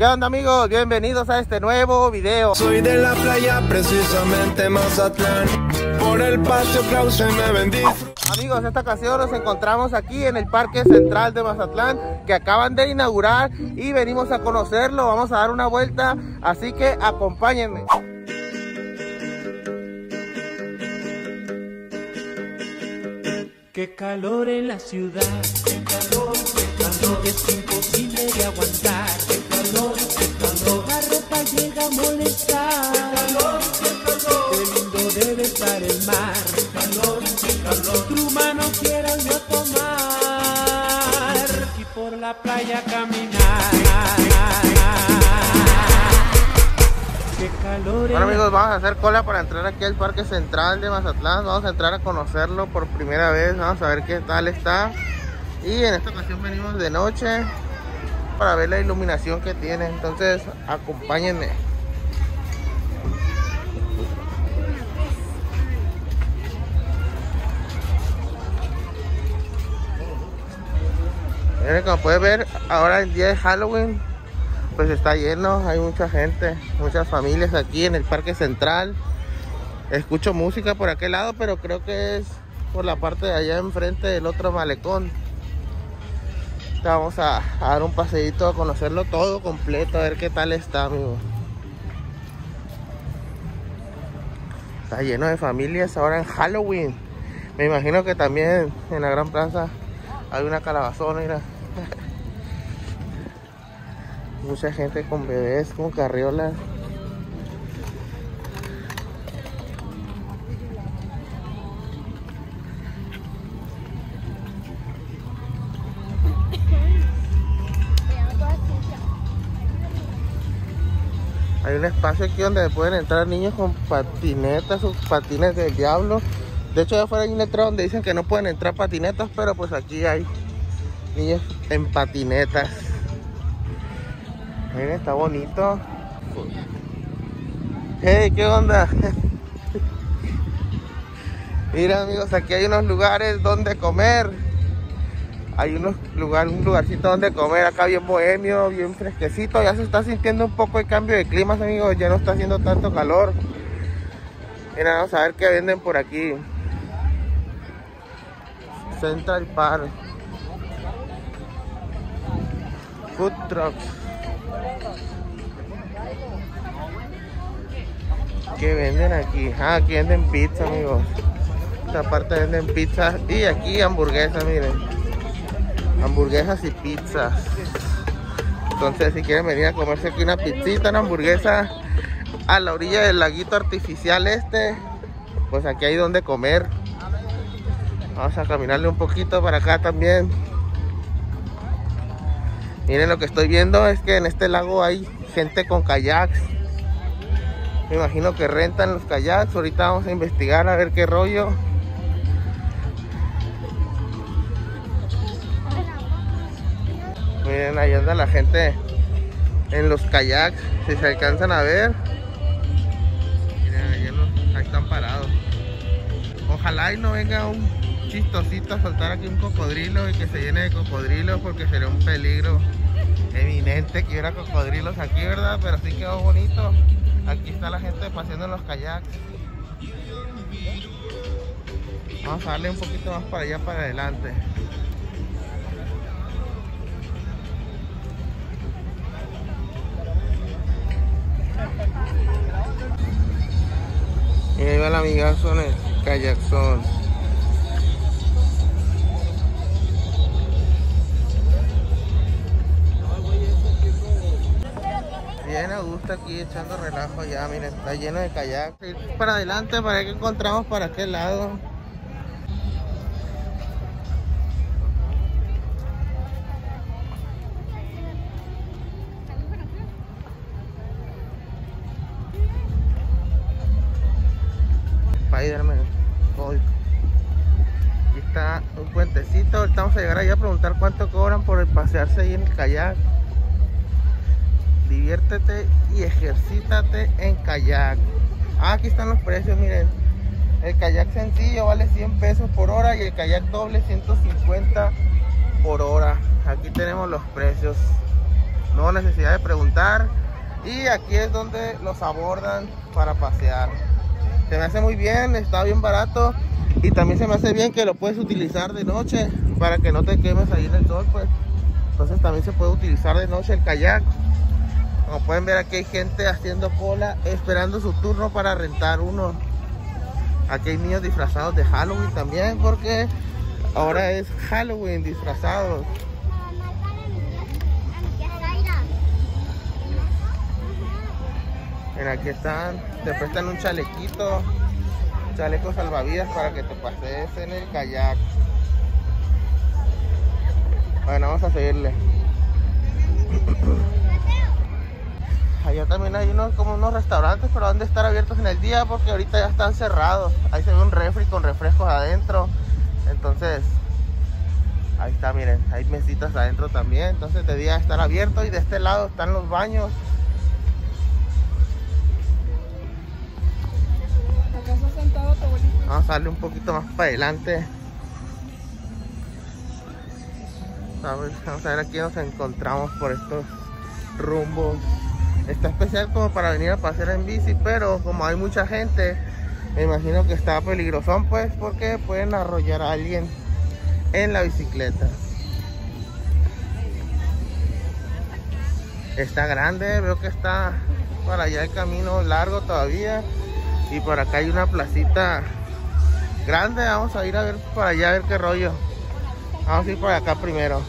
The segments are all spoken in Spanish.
¿Qué onda amigos? Bienvenidos a este nuevo video. Soy de la playa, precisamente Mazatlán. Por el patio Krause me bendice. Amigos, esta ocasión nos encontramos aquí en el Parque Central de Mazatlán que acaban de inaugurar y venimos a conocerlo. Vamos a dar una vuelta, así que acompáñenme. Qué calor en la ciudad, qué calor, qué calor, es imposible de aguantar. La playa caminar. Calor en Bueno amigos, vamos a hacer cola para entrar aquí al Parque Central de Mazatlán. Vamos a entrar a conocerlo por primera vez. Vamos a ver qué tal está. Y en esta ocasión venimos de noche para ver la iluminación que tiene. Entonces, acompáñenme. Miren, como pueden ver, ahora el día de Halloween pues está lleno, hay mucha gente, muchas familias aquí en el Parque Central. Escucho música por aquel lado, pero creo que es por la parte de allá enfrente del otro malecón. Vamos a, a dar un paseíto a conocerlo todo completo, a ver qué tal está, amigo. Está lleno de familias ahora en Halloween. Me imagino que también en la Gran Plaza hay una calabazona, mira. Mucha gente con bebés, con carriolas. Hay un espacio aquí donde pueden entrar niños con patinetas o patines del diablo. De hecho, allá afuera hay un letrero donde dicen que no pueden entrar patinetas, pero pues aquí hay niños en patinetas. Miren, está bonito. Hey, ¿qué onda? Mira amigos, aquí hay unos lugares donde comer. Hay unos lugar, un lugarcito donde comer acá bien bohemio, bien fresquecito. Ya se está sintiendo un poco el cambio de clima, amigos. Ya no está haciendo tanto calor. Mira, vamos a ver qué venden por aquí. Central Park. Food trucks. ¿Qué venden aquí? Ah, aquí venden pizza, amigos. Esta parte venden pizza y aquí hamburguesas, miren. Hamburguesas y pizzas. Entonces, si quieren venir a comerse aquí una pizzita, una hamburguesa a la orilla del laguito artificial este, pues aquí hay donde comer. Vamos a caminarle un poquito para acá también. Miren lo que estoy viendo es que en este lago hay gente con kayaks. Me imagino que rentan los kayaks. Ahorita vamos a investigar a ver qué rollo. Miren, ahí anda la gente en los kayaks. Si se alcanzan a ver. Miren, ahí, están parados. Ojalá y no venga un chistosito soltar aquí un cocodrilo y que se llene de cocodrilos porque sería un peligro eminente que hubiera cocodrilos aquí, ¿verdad? Pero sí quedó bonito. Aquí está la gente paseando en los kayaks. Vamos a darle un poquito más para allá, para adelante. Y ahí va el amigazo en el. Bien a gusto aquí echando relajo ya, miren, está lleno de kayak. Ir Para adelante, para ver qué encontramos para aquel lado. Spiderman. Aquí está un puentecito. Ahorita vamos a llegar allá a preguntar cuánto cobran por el pasearse ahí en el kayak. Diviértete y ejercítate en kayak. Ah, aquí están los precios, miren. El kayak sencillo vale 100 pesos por hora y el kayak doble 150 por hora. Aquí tenemos los precios. no necesidad de preguntar. Y aquí es donde los abordan para pasear. Se me hace muy bien, está bien barato. Y también se me hace bien que lo puedes utilizar de noche para que no te quemes ahí en el sol, pues. Entonces también se puede utilizar de noche el kayak. Como pueden ver aquí hay gente haciendo cola esperando su turno para rentar uno. Aquí hay niños disfrazados de Halloween también porque ahora es Halloween disfrazados. Mira, aquí están, te prestan un chalequito, chaleco salvavidas para que te pases en el kayak. Bueno, vamos a seguirle. Allá también hay unos como unos restaurantes, pero han de estar abiertos en el día porque ahorita ya están cerrados. Ahí se ve un refri con refrescos adentro. Entonces, ahí está, miren, hay mesitas adentro también. Entonces de día están abiertos y de este lado están los baños. Vamos a darle un poquito más para adelante. A ver, vamos a ver aquí nos encontramos por estos rumbos. Está especial como para venir a pasear en bici, pero como hay mucha gente, me imagino que está peligrosón pues porque pueden arrollar a alguien en la bicicleta. Está grande, veo que está para allá el camino largo todavía. Y por acá hay una placita grande. Vamos a ir a ver para allá a ver qué rollo. Vamos a ir por acá primero.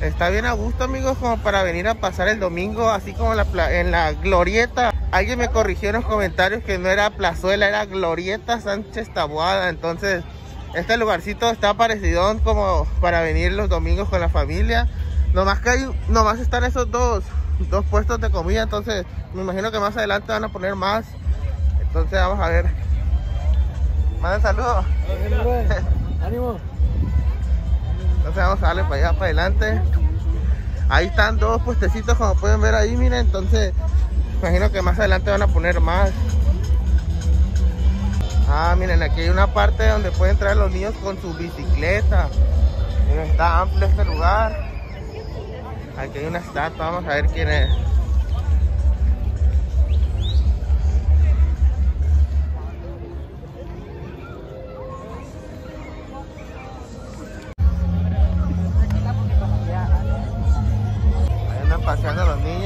Está bien a gusto, amigos, como para venir a pasar el domingo, así como en la, glorieta. Alguien me corrigió en los comentarios que no era plazuela, era glorieta Sánchez Taboada. Entonces, este lugarcito está parecido como para venir los domingos con la familia. Nomás que hay, nomás están esos dos, dos puestos de comida. Entonces, me imagino que más adelante van a poner más. Entonces, vamos a ver. Manden saludos. Ánimo. Entonces vamos a darle para allá, para adelante. Ahí están dos puestecitos, como pueden ver ahí, miren. Entonces, imagino que más adelante van a poner más. Ah, miren, aquí hay una parte donde pueden entrar los niños con su bicicleta. Está amplio este lugar. Aquí hay una estatua, vamos a ver quién es.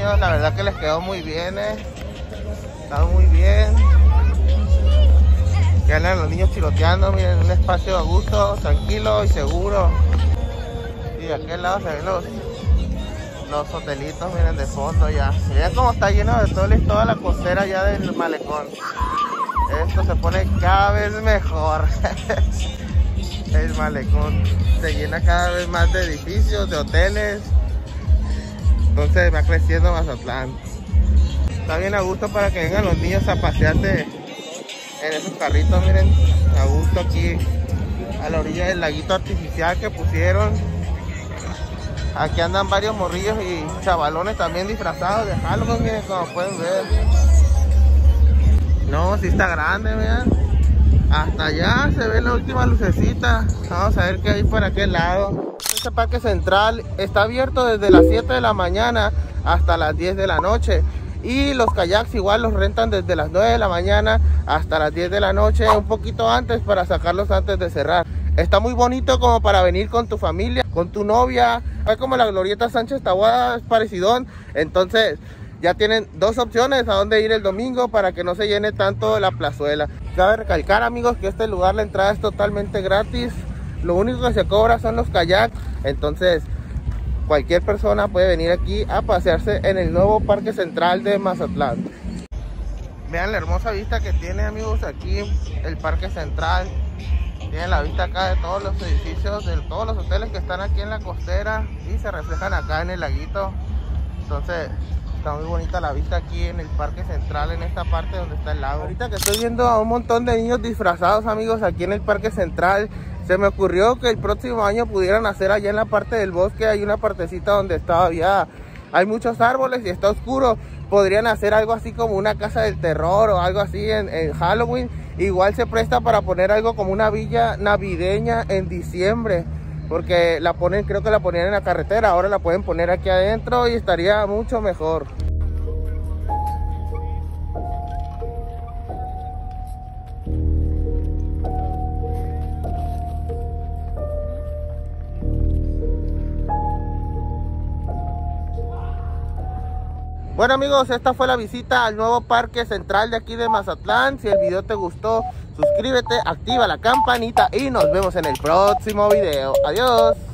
La verdad que les quedó muy bien, eh. Están muy bien. Que los niños chiloteando, miren, un espacio a gusto, tranquilo y seguro. Y de aquel lado se ven los, los hotelitos, miren, de fondo ya. Miren cómo está lleno de todo, toda la costera ya del malecón. Esto se pone cada vez mejor. El malecón se llena cada vez más de edificios, de hoteles. Entonces va creciendo Mazatlán. Está bien a gusto para que vengan los niños a pasearse en esos carritos, miren, a gusto aquí a la orilla del laguito artificial que pusieron. Aquí andan varios morrillos y chavalones también disfrazados de Halloween, miren como pueden ver. No, sí está grande, vean. Hasta allá se ve la última lucecita. Vamos a ver qué hay por aquel lado. Este parque central está abierto desde las 7 de la mañana hasta las 10 de la noche. Y los kayaks igual los rentan desde las 9 de la mañana hasta las 10 de la noche, un poquito antes para sacarlos antes de cerrar. Está muy bonito como para venir con tu familia, con tu novia. Es como la Glorieta Sánchez Tahuada, es parecidón. Entonces, ya tienen dos opciones a dónde ir el domingo para que no se llene tanto la plazuela. Cabe recalcar amigos que este lugar la entrada es totalmente gratis. Lo único que se cobra son los kayaks. Entonces cualquier persona puede venir aquí a pasearse en el nuevo parque central de Mazatlán. Vean la hermosa vista que tiene amigos aquí el parque central. Tiene la vista acá de todos los edificios, de todos los hoteles que están aquí en la costera y se reflejan acá en el laguito. Entonces Está muy bonita la vista aquí en el parque central, en esta parte donde está el lago. Ahorita que estoy viendo a un montón de niños disfrazados, amigos, aquí en el parque central, se me ocurrió que el próximo año pudieran hacer allá en la parte del bosque, hay una partecita donde todavía hay muchos árboles y está oscuro. podrían hacer algo así como una casa del terror o algo así en, en Halloween. Igual se presta para poner algo como una villa navideña en diciembre. Porque la ponen, creo que la ponían en la carretera, ahora la pueden poner aquí adentro y estaría mucho mejor. Bueno amigos, esta fue la visita al nuevo parque central de aquí de Mazatlán. Si el video te gustó, suscríbete, activa la campanita y nos vemos en el próximo video. Adiós.